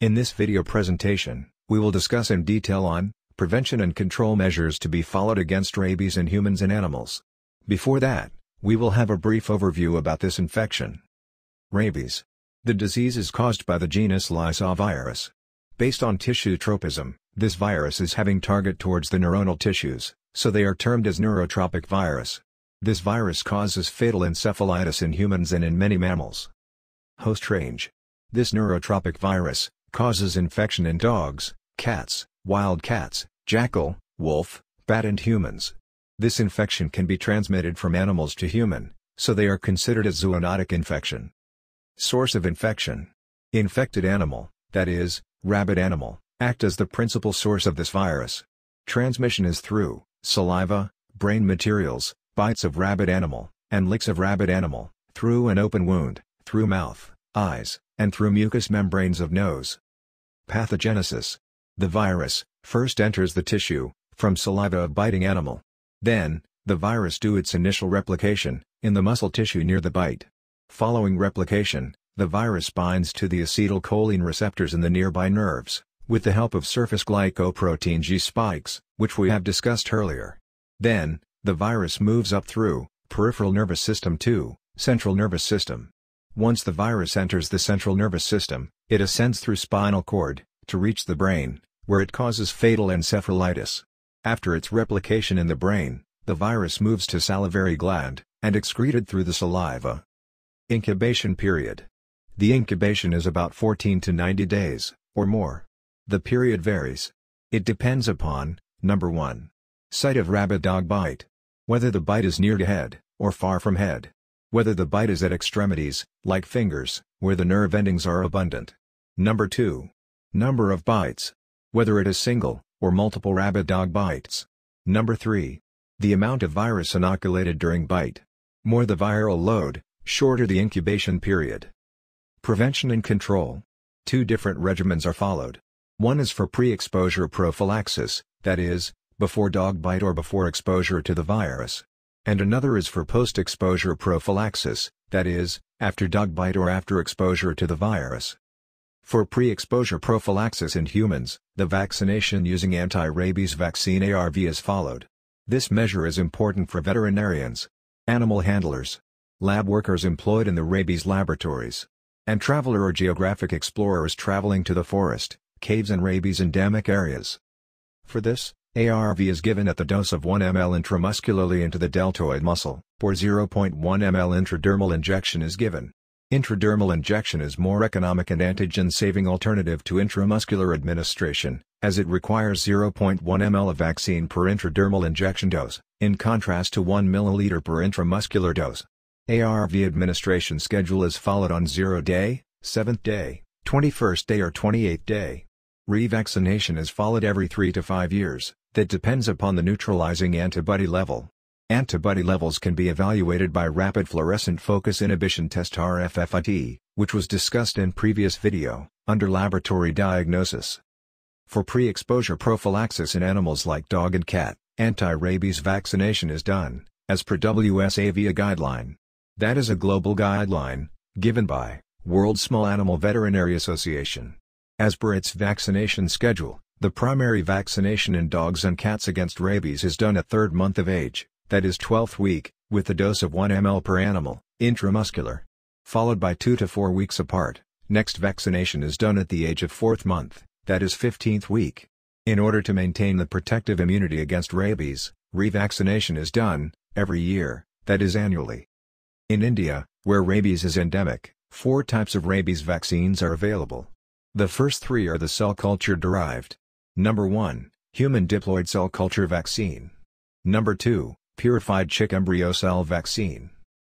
In this video presentation, we will discuss in detail on, prevention and control measures to be followed against rabies in humans and animals. Before that, we will have a brief overview about this infection. Rabies. The disease is caused by the genus Lyssavirus. virus. Based on tissue tropism, this virus is having target towards the neuronal tissues, so they are termed as neurotropic virus. This virus causes fatal encephalitis in humans and in many mammals. Host range. This neurotropic virus, Causes infection in dogs, cats, wild cats, jackal, wolf, bat and humans. This infection can be transmitted from animals to human, so they are considered a zoonotic infection. Source of infection. Infected animal, that is, rabid animal, act as the principal source of this virus. Transmission is through saliva, brain materials, bites of rabid animal, and licks of rabid animal, through an open wound, through mouth, eyes, and through mucous membranes of nose. Pathogenesis. The virus, first enters the tissue, from saliva of biting animal. Then, the virus do its initial replication, in the muscle tissue near the bite. Following replication, the virus binds to the acetylcholine receptors in the nearby nerves, with the help of surface glycoprotein G spikes, which we have discussed earlier. Then, the virus moves up through, peripheral nervous system to, central nervous system. Once the virus enters the central nervous system, it ascends through spinal cord, to reach the brain, where it causes fatal encephalitis. After its replication in the brain, the virus moves to salivary gland, and excreted through the saliva. Incubation period. The incubation is about 14 to 90 days, or more. The period varies. It depends upon, number 1. Site of rabid dog bite. Whether the bite is near to head, or far from head. Whether the bite is at extremities, like fingers, where the nerve endings are abundant. Number 2. Number of bites. Whether it is single, or multiple rabid dog bites. Number 3. The amount of virus inoculated during bite. More the viral load, shorter the incubation period. Prevention and control. Two different regimens are followed. One is for pre-exposure prophylaxis, that is, before dog bite or before exposure to the virus and another is for post-exposure prophylaxis, that is, after dog bite or after exposure to the virus. For pre-exposure prophylaxis in humans, the vaccination using anti-rabies vaccine ARV is followed. This measure is important for veterinarians, animal handlers, lab workers employed in the rabies laboratories, and traveler or geographic explorers traveling to the forest, caves and rabies endemic areas. For this, ARV is given at the dose of 1 ml intramuscularly into the deltoid muscle, or 0.1 ml intradermal injection is given. Intradermal injection is more economic and antigen-saving alternative to intramuscular administration, as it requires 0.1 ml of vaccine per intradermal injection dose, in contrast to 1 ml per intramuscular dose. ARV administration schedule is followed on 0 day, 7th day, 21st day or 28th day. Revaccination is followed every 3 to 5 years that depends upon the neutralizing antibody level. Antibody levels can be evaluated by rapid fluorescent focus inhibition test RFFIT, which was discussed in previous video, under laboratory diagnosis. For pre-exposure prophylaxis in animals like dog and cat, anti-rabies vaccination is done, as per WSAVA guideline. That is a global guideline, given by World Small Animal Veterinary Association. As per its vaccination schedule, the primary vaccination in dogs and cats against rabies is done at third month of age, that is 12th week, with a dose of 1 ml per animal, intramuscular. Followed by 2 to 4 weeks apart, next vaccination is done at the age of 4th month, that is 15th week. In order to maintain the protective immunity against rabies, revaccination is done, every year, that is annually. In India, where rabies is endemic, four types of rabies vaccines are available. The first three are the cell culture derived, Number 1, Human Diploid Cell Culture Vaccine. Number 2, Purified Chick Embryo Cell Vaccine.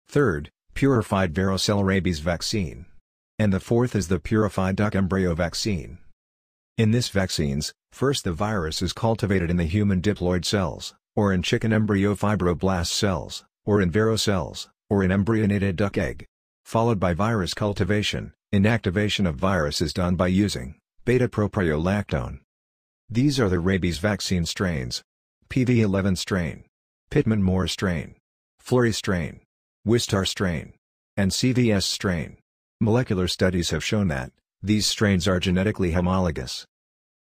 Third, Purified Vero Cell Rabies Vaccine. And the fourth is the Purified Duck Embryo Vaccine. In this vaccines, first the virus is cultivated in the human diploid cells, or in chicken embryo fibroblast cells, or in cells, or in embryonated duck egg. Followed by virus cultivation, inactivation of virus is done by using beta-propiolactone. These are the rabies vaccine strains. PV11 strain. Pitman-Moore strain. Flury strain. Wistar strain. And CVS strain. Molecular studies have shown that, These strains are genetically homologous.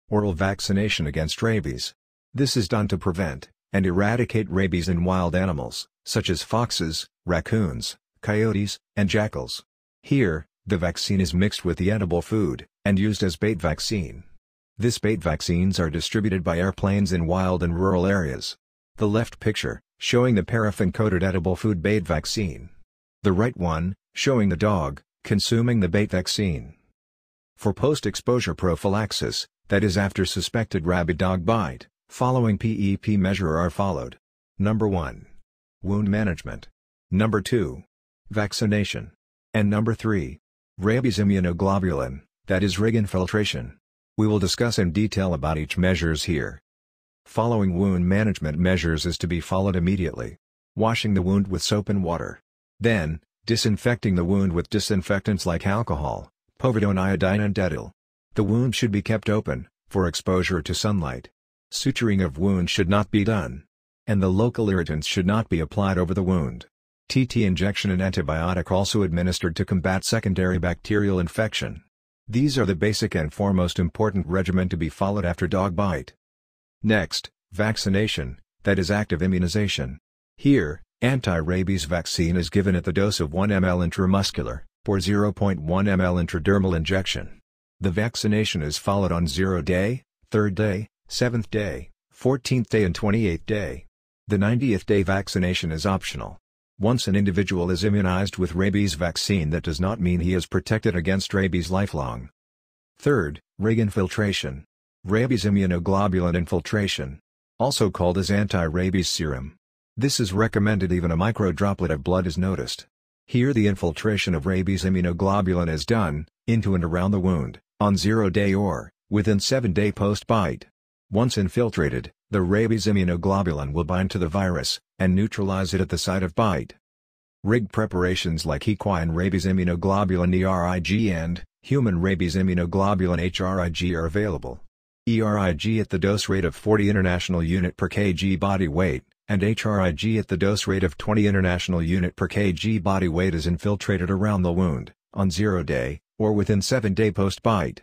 Oral vaccination against rabies. This is done to prevent and eradicate rabies in wild animals, such as foxes, raccoons, coyotes, and jackals. Here, the vaccine is mixed with the edible food, and used as bait vaccine. This bait vaccines are distributed by airplanes in wild and rural areas. The left picture, showing the paraffin-coated edible food bait vaccine. The right one, showing the dog, consuming the bait vaccine. For post-exposure prophylaxis, that is after suspected rabid dog bite, following PEP measure are followed. Number 1. Wound management. Number 2. Vaccination. And number 3. Rabies immunoglobulin, that is RIG infiltration. We will discuss in detail about each measures here. Following wound management measures is to be followed immediately. Washing the wound with soap and water. Then, disinfecting the wound with disinfectants like alcohol, povidone iodine and dettol. The wound should be kept open, for exposure to sunlight. Suturing of wound should not be done. And the local irritants should not be applied over the wound. TT injection and antibiotic also administered to combat secondary bacterial infection. These are the basic and foremost important regimen to be followed after dog bite. Next, vaccination, that is active immunization. Here, anti-rabies vaccine is given at the dose of 1 ml intramuscular, or 0.1 ml intradermal injection. The vaccination is followed on 0 day, 3rd day, 7th day, 14th day and 28th day. The 90th day vaccination is optional. Once an individual is immunized with rabies vaccine that does not mean he is protected against rabies lifelong. Third, RIG infiltration. Rabies immunoglobulin infiltration. Also called as anti-rabies serum. This is recommended even a microdroplet of blood is noticed. Here the infiltration of rabies immunoglobulin is done, into and around the wound, on zero day or, within 7 day post-bite. Once infiltrated, the rabies immunoglobulin will bind to the virus, and neutralize it at the site of bite. RIG preparations like equine rabies immunoglobulin ERIG and human rabies immunoglobulin HRIG are available. ERIG at the dose rate of 40 international unit per kg body weight, and HRIG at the dose rate of 20 international unit per kg body weight is infiltrated around the wound, on zero day, or within 7 day post-bite.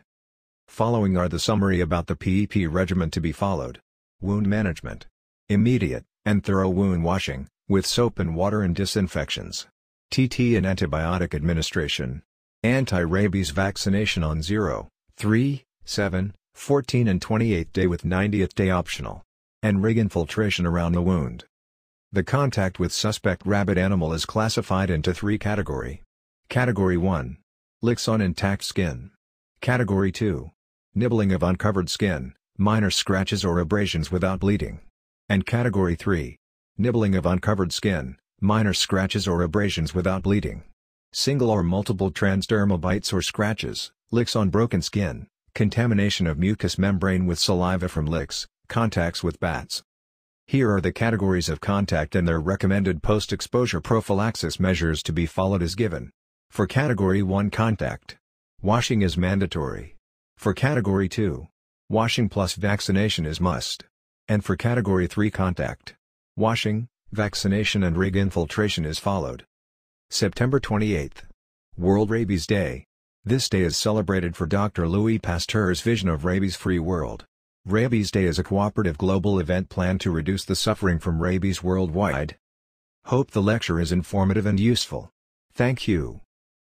Following are the summary about the PEP regimen to be followed. Wound management. Immediate, and thorough wound washing, with soap and water and disinfections. TT and antibiotic administration. Anti-rabies vaccination on 0, 3, 7, 14 and 28th day with 90th day optional. And rig infiltration around the wound. The contact with suspect rabid animal is classified into three category. Category 1. Licks on intact skin. Category 2. Nibbling of uncovered skin, minor scratches or abrasions without bleeding. And Category 3. Nibbling of uncovered skin, minor scratches or abrasions without bleeding. Single or multiple transdermal bites or scratches, licks on broken skin, contamination of mucous membrane with saliva from licks, contacts with bats. Here are the categories of contact and their recommended post-exposure prophylaxis measures to be followed as given. For Category 1 contact, washing is mandatory. For Category 2, Washing plus vaccination is must. And for Category 3 contact, washing, vaccination and rig infiltration is followed. September 28. World Rabies Day. This day is celebrated for Dr. Louis Pasteur's vision of rabies-free world. Rabies Day is a cooperative global event planned to reduce the suffering from rabies worldwide. Hope the lecture is informative and useful. Thank you.